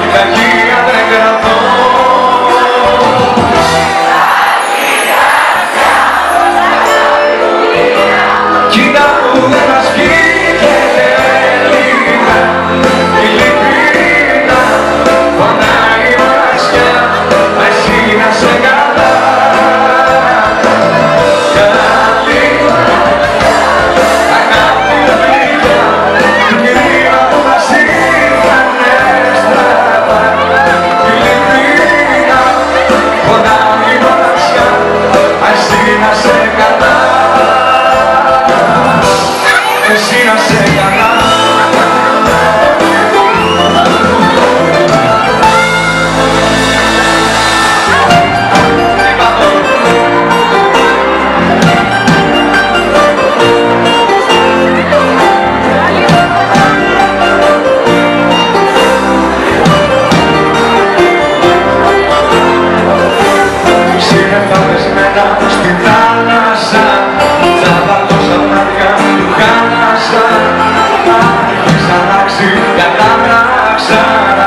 down. I said. se. outside.